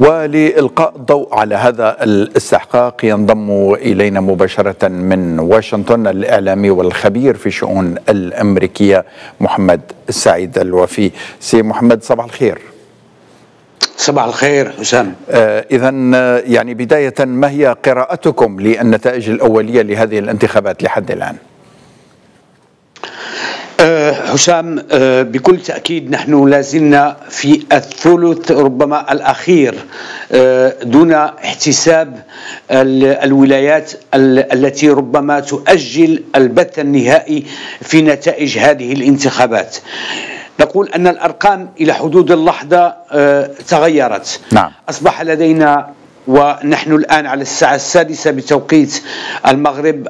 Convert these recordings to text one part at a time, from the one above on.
ولإلقاء الضوء على هذا الاستحقاق ينضم إلينا مباشرة من واشنطن الإعلامي والخبير في شؤون الأمريكية محمد السعيد الوفي. سي محمد صباح الخير. صباح الخير حسام. آه إذا يعني بداية ما هي قراءتكم للنتائج الأولية لهذه الانتخابات لحد الآن؟ أه حسام أه بكل تأكيد نحن لازلنا في الثلث ربما الأخير أه دون احتساب الولايات التي ربما تؤجل البث النهائي في نتائج هذه الانتخابات نقول أن الأرقام إلى حدود اللحظة تغيرت نعم. أصبح لدينا ونحن الآن على الساعة السادسة بتوقيت المغرب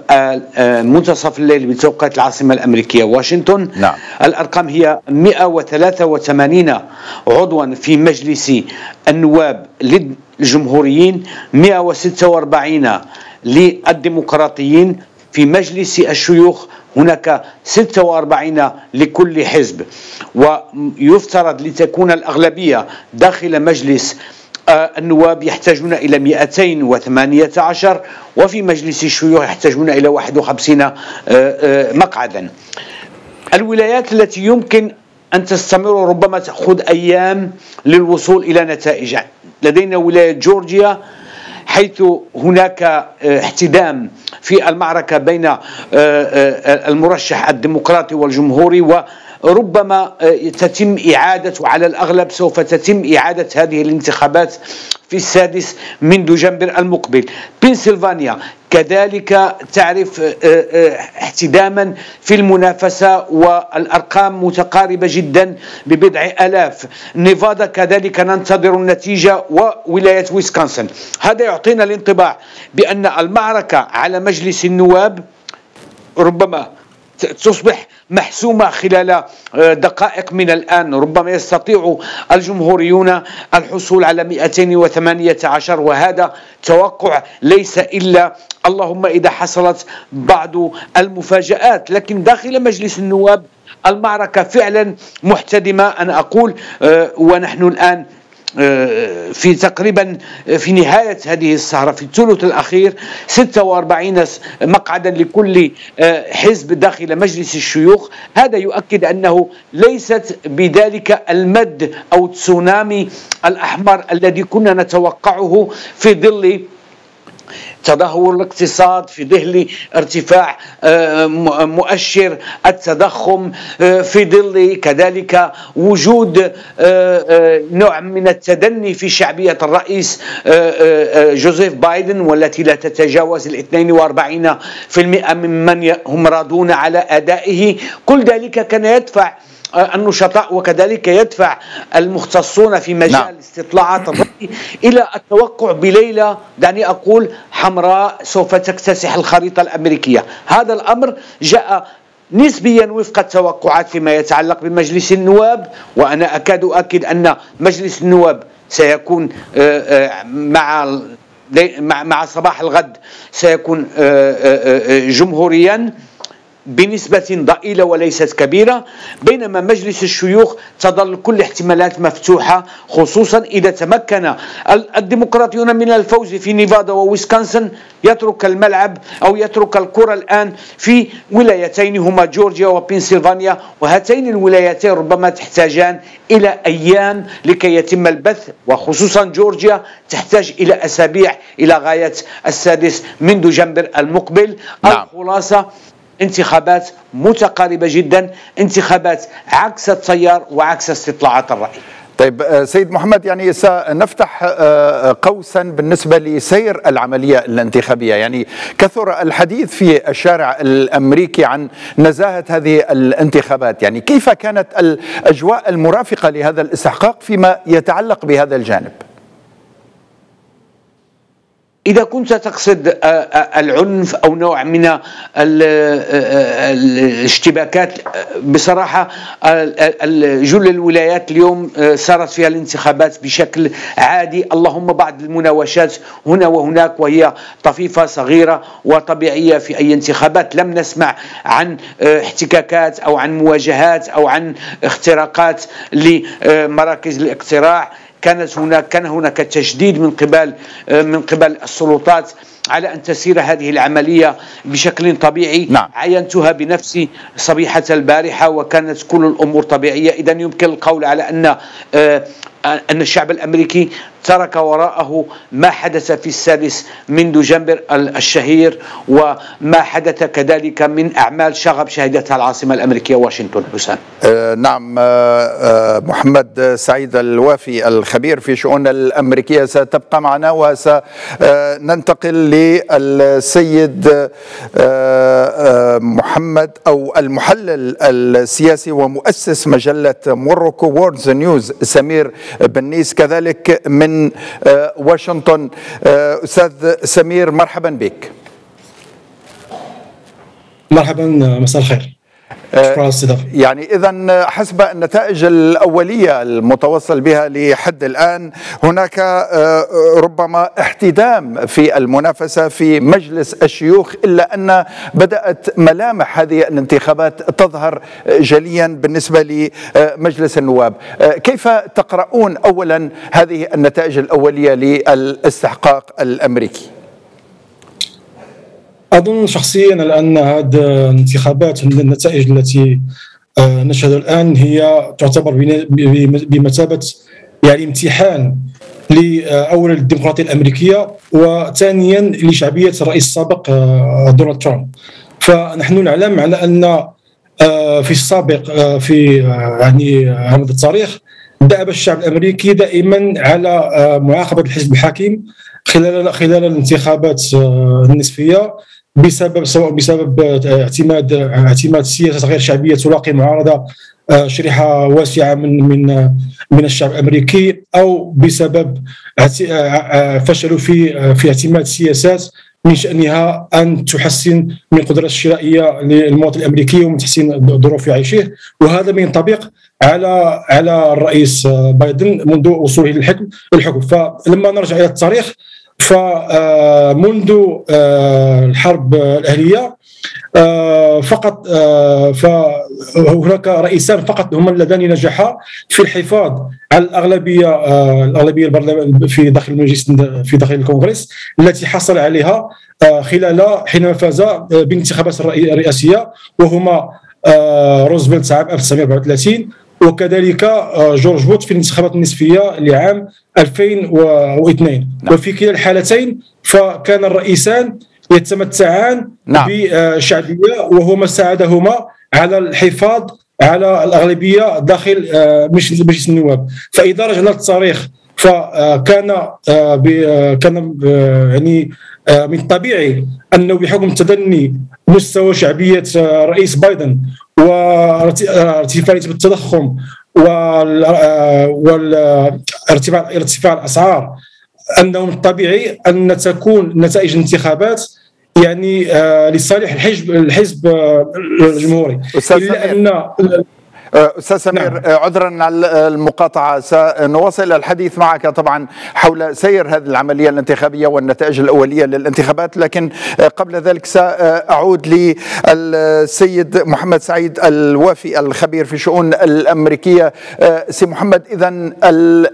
منتصف الليل بتوقيت العاصمة الأمريكية واشنطن. نعم. الأرقام هي 183 عضوا في مجلس النواب للجمهوريين 146 للديمقراطيين. في مجلس الشيوخ هناك 46 لكل حزب. ويفترض لتكون الأغلبية داخل مجلس النواب يحتاجون إلى 218 وفي مجلس الشيوخ يحتاجون إلى 51 مقعدا. الولايات التي يمكن أن تستمر ربما تأخذ أيام للوصول إلى نتائج. لدينا ولاية جورجيا حيث هناك احتدام في المعركة بين المرشح الديمقراطي والجمهوري و ربما تتم إعادة وعلى الأغلب سوف تتم إعادة هذه الانتخابات في السادس من دجنبر المقبل. بنسلفانيا كذلك تعرف احتداما في المنافسة والأرقام متقاربة جدا ببضع ألاف. نيفادا كذلك ننتظر النتيجة وولاية ويسكونسن. هذا يعطينا الانطباع بأن المعركة على مجلس النواب ربما تصبح محسومة خلال دقائق من الآن. ربما يستطيع الجمهوريون الحصول على 218 وهذا توقع ليس إلا اللهم إذا حصلت بعض المفاجآت. لكن داخل مجلس النواب المعركة فعلا محتدمة أنا أقول ونحن الآن في تقريبا في نهاية هذه السهرة في الثلث الأخير 46 مقعدا لكل حزب داخل مجلس الشيوخ. هذا يؤكد أنه ليست بذلك المد أو تسونامي الأحمر الذي كنا نتوقعه في ظل تدهور الاقتصاد في ظل ارتفاع مؤشر التضخم في ظل كذلك وجود نوع من التدني في شعبية الرئيس جوزيف بايدن والتي لا تتجاوز ال 42% ممن هم راضون على أدائه. كل ذلك كان يدفع النشطاء وكذلك يدفع المختصون في مجال نعم. استطلاعات الرأي إلى التوقع بليلة. دعني أقول حمراء سوف تكتسح الخريطة الأمريكية. هذا الأمر جاء نسبيا وفق التوقعات فيما يتعلق بمجلس النواب وأنا أكاد أؤكد أن مجلس النواب سيكون مع مع صباح الغد سيكون جمهوريا. بنسبة ضئيلة وليست كبيرة بينما مجلس الشيوخ تظل كل الاحتمالات مفتوحة خصوصا إذا تمكن الديمقراطيون من الفوز في نيفادا وويسكونسن يترك الملعب أو يترك الكرة الآن في ولايتين هما جورجيا وبنسلفانيا وهاتين الولايتين ربما تحتاجان إلى أيام لكي يتم البث وخصوصا جورجيا تحتاج إلى أسابيع إلى غاية السادس من دجنبر المقبل نعم. الخلاصة انتخابات متقاربة جدا انتخابات عكس التيار وعكس استطلاعات الرأي. طيب سيد محمد يعني سنفتح قوسا بالنسبة لسير العملية الانتخابية. يعني كثر الحديث في الشارع الأمريكي عن نزاهة هذه الانتخابات. يعني كيف كانت الاجواء المرافقة لهذا الاستحقاق فيما يتعلق بهذا الجانب؟ إذا كنت تقصد العنف أو نوع من الاشتباكات بصراحة جل الولايات اليوم صارت فيها الانتخابات بشكل عادي. اللهم بعض المناوشات هنا وهناك وهي طفيفة صغيرة وطبيعية في أي انتخابات. لم نسمع عن احتكاكات أو عن مواجهات أو عن اختراقات لمراكز الاقتراع. كانت هناك كان هناك تجديد من قبل من قبل السلطات. على أن تسير هذه العملية بشكل طبيعي نعم. عينتها بنفسي صبيحة البارحة وكانت كل الأمور طبيعية. إذا يمكن القول على أن آه، أن الشعب الأمريكي ترك وراءه ما حدث في السادس من دجنبر الشهير وما حدث كذلك من أعمال شغب شهدتها العاصمة الأمريكية واشنطن. حسام. آه نعم آه, آه، محمد سعيد الوافي الخبير في شؤون الأمريكية. ستبقى معنا وسننتقل للسيد آه, آه، محمد أو المحلل السياسي ومؤسس مجلة Morocco World News سمير بنيس. كذلك من آه، واشنطن أستاذ سمير مرحبا بك. مرحبا مساء الخير. يعني اذا حسب النتائج الأولية المتوصل بها لحد الآن هناك آه، ربما احتدام في المنافسة في مجلس الشيوخ إلا أن بدأت ملامح هذه الانتخابات تظهر جليا بالنسبة لمجلس النواب. آه، كيف تقرؤون اولا هذه النتائج الأولية للاستحقاق الأمريكي؟ أظن شخصيا ان هذه الانتخابات النتائج التي آه، نشهد الآن هي تعتبر بمثابة يعني امتحان لاولا للديمقراطيه الأمريكية وثانيا لشعبية الرئيس السابق آه، دونالد ترامب. فنحن نعلم على أن آه، في السابق في يعني هذا التاريخ دأب الشعب الأمريكي دائما على معاقبة الحزب الحاكم خلال خلال الانتخابات النصفية. بسبب سواء بسبب اعتماد اعتماد سياسة غير شعبية تلاقي معارضة آه، شريحة واسعة من من من الشعب الأمريكي أو بسبب آه، آه، فشلوا في في اعتماد سياسات من شأنها أن تحسن من القدره الشرائية للمواطن الأمريكي ومن تحسين ظروف عيشه وهذا ما ينطبق على على الرئيس بايدن منذ وصوله للحكم الحكم فلما نرجع إلى التاريخ فمنذ آه، الحرب الأهلية آه، فقط آه، فهناك رئيسان فقط هما اللذان نجحا في الحفاظ على الأغلبية الأغلبية في داخل المجلس في داخل الكونغرس التي حصل عليها خلال حينما فاز بالانتخابات الرئاسية وهما روزفلت عام 1934 وكذلك آه، جورج بوش في الانتخابات النصفية لعام 2002 نعم. وفي كلا الحالتين فكان الرئيسان يتمتعان نعم. بشعبيه وهما ساعدهما على الحفاظ على الأغلبية داخل آه، مجلس النواب فإذا رجعنا للتاريخ فكان آه، كان يعني من الطبيعي أنه بحكم تدني مستوى شعبية رئيس بايدن وارتفاع التضخم وارتفاع ارتفاع الأسعار أنه من الطبيعي أن تكون نتائج الانتخابات يعني آه، لصالح الحزب الحزب الجمهوري. إلا أن أستاذ سمير نعم. أه، عذرا على المقاطعة سنواصل الحديث معك طبعا حول سير هذه العملية الانتخابية والنتائج الأولية للانتخابات لكن أه، قبل ذلك سأعود للسيد محمد سعيد الوافي الخبير في شؤون الأمريكية سي محمد اذا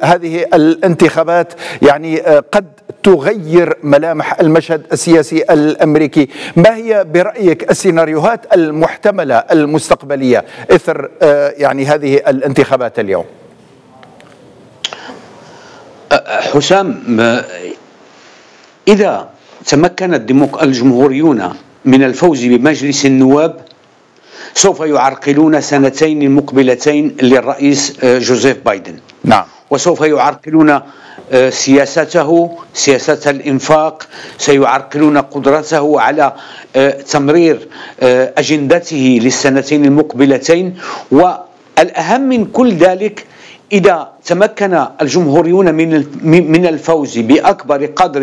هذه الانتخابات يعني قد تغير ملامح المشهد السياسي الأمريكي. ما هي برأيك السيناريوهات المحتملة المستقبلية؟ إثر يعني هذه الانتخابات اليوم. حسام إذا تمكن الجمهوريون من الفوز بمجلس النواب سوف يعرقلون سنتين مقبلتين للرئيس جوزيف بايدن. نعم. وسوف يعرقلون سياسته سياسة الإنفاق سيعرقلون قدرته على تمرير أجندته للسنتين المقبلتين. والأهم من كل ذلك إذا تمكن الجمهوريون من من الفوز بأكبر قدر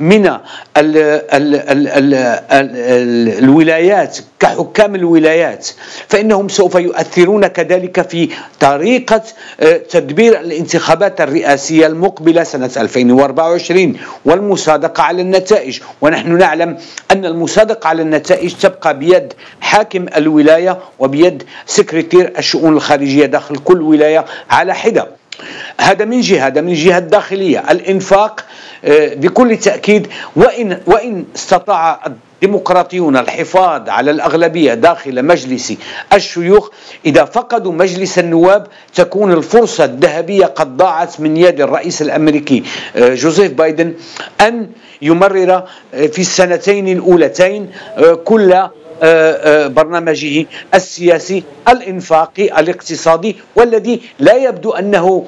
من ال ال ال ال ال الولايات كحكام الولايات فإنهم سوف يؤثرون كذلك في طريقة آه، تدبير الانتخابات الرئاسية المقبلة سنة 2024 والمصادقة على النتائج. ونحن نعلم أن المصادقة على النتائج تبقى بيد حاكم الولاية وبيد سكرتير الشؤون الخارجية داخل كل ولاية على حدة. هذا من جهة هذا من الجهه الداخلية. الإنفاق آه، بكل تأكيد وإن وإن استطاع الديمقراطيون الحفاظ على الأغلبية داخل مجلس الشيوخ إذا فقدوا مجلس النواب تكون الفرصة الذهبية قد ضاعت من يد الرئيس الأمريكي آه، جوزيف بايدن أن يمرر آه، في السنتين الأولتين كل برنامجه السياسي الإنفاقي الاقتصادي والذي لا يبدو أنه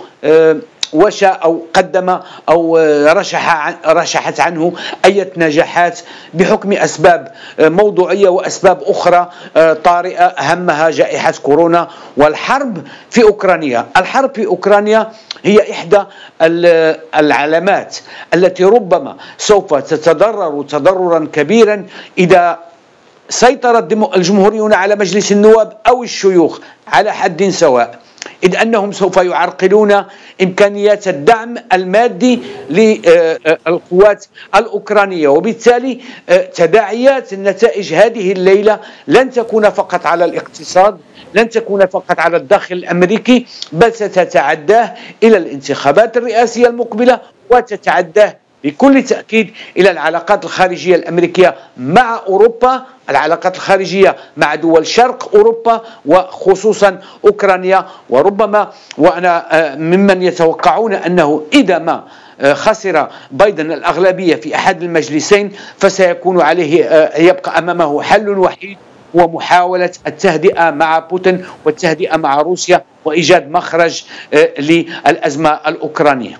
وشى أو قدم أو رشح رشحت عنه أي نجاحات بحكم أسباب موضوعية وأسباب أخرى طارئة أهمها جائحة كورونا والحرب في أوكرانيا. الحرب في أوكرانيا هي إحدى العلامات التي ربما سوف تتضرر تضررا كبيرا إذا سيطر الجمهوريون على مجلس النواب أو الشيوخ على حد سواء. إذ أنهم سوف يعرقلون إمكانيات الدعم المادي للقوات الأوكرانية وبالتالي آه، تداعيات النتائج هذه الليلة لن تكون فقط على الاقتصاد لن تكون فقط على الداخل الأمريكي بل ستتعداه إلى الانتخابات الرئاسية المقبلة وتتعداه بكل تأكيد إلى العلاقات الخارجية الأمريكية مع أوروبا العلاقات الخارجية مع دول شرق أوروبا وخصوصا أوكرانيا. وربما وأنا آه، ممن يتوقعون أنه إذا ما آه، خسر بايدن الأغلبية في أحد المجلسين فسيكون عليه آه، يبقى أمامه حل وحيد هو محاولة التهدئة مع بوتين والتهدئة مع روسيا وإيجاد مخرج للأزمة الأوكرانية.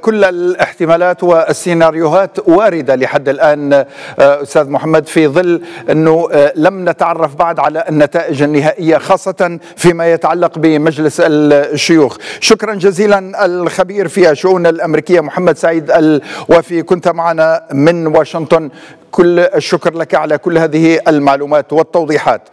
كل الاحتمالات والسيناريوهات واردة لحد الآن آه، أستاذ محمد في ظل أنه آه، لم نتعرف بعد على النتائج النهائية خاصة فيما يتعلق بمجلس الشيوخ. شكرا جزيلا الخبير في الشؤون الأمريكية محمد سعيد الوفي كنت معنا من واشنطن. كل الشكر لك على كل هذه المعلومات والتوضيحات.